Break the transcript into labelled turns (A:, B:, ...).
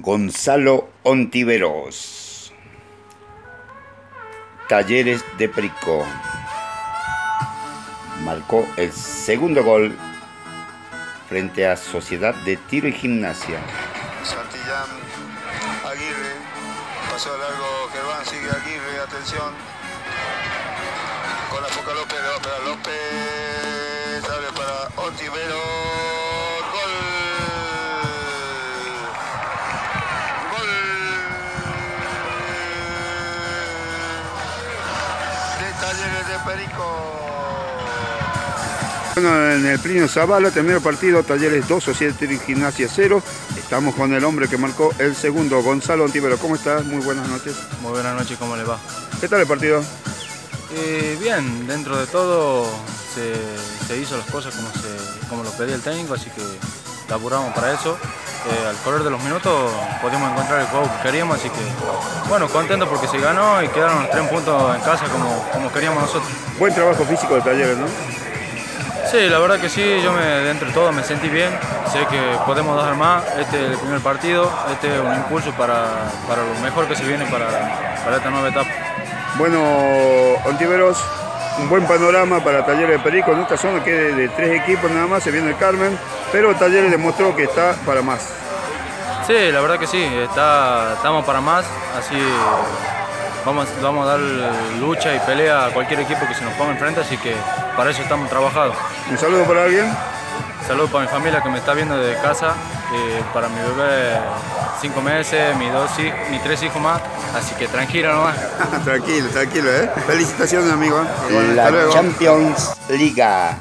A: Gonzalo Ontiveros. Talleres de Perico. Marcó el segundo gol frente a Sociedad de Tiro y Gimnasia.
B: Santillán, Aguirre, pasó largo Gerván, sigue Aguirre, atención. Con la foca López, pegar López, Talleres de Perico.
A: Bueno, en el Plinio Zavala terminó el partido, Talleres 2, Sociedad y Gimnasia 0. Estamos con el hombre que marcó el segundo, Gonzalo Ontivero. ¿Cómo estás? Muy buenas noches.
C: Muy buenas noches, ¿cómo le va?
A: ¿Qué tal el partido?
C: Eh, bien, dentro de todo se, se hizo las cosas como, se, como lo pedía el técnico, así que laburamos para eso. Eh, al correr de los minutos pudimos encontrar el juego que queríamos, así que bueno, contento porque se ganó y quedaron los tres puntos en casa como, como queríamos nosotros.
A: Buen trabajo físico de Talleres, ¿no?
C: Sí, la verdad que sí, yo me, dentro de todo me sentí bien, sé que podemos dar más, este es el primer partido, este es un impulso para, para lo mejor que se viene para, para esta nueva etapa.
A: Bueno, Ontiveros, un buen panorama para Talleres de Perico en esta zona que de, de tres equipos nada más, se viene el Carmen, pero Talleres demostró que está para más.
C: Sí, la verdad que sí, está, estamos para más, así vamos, vamos a dar lucha y pelea a cualquier equipo que se nos ponga enfrente, así que para eso estamos trabajando.
A: Un saludo para alguien.
C: Saludos para mi familia que me está viendo desde casa, eh, para mi bebé cinco meses, mis, dos, mis tres hijos más, así que tranquilo nomás.
A: tranquilo, tranquilo, ¿eh? Felicitaciones, amigo. Hasta
D: La
A: luego.
D: Champions Liga.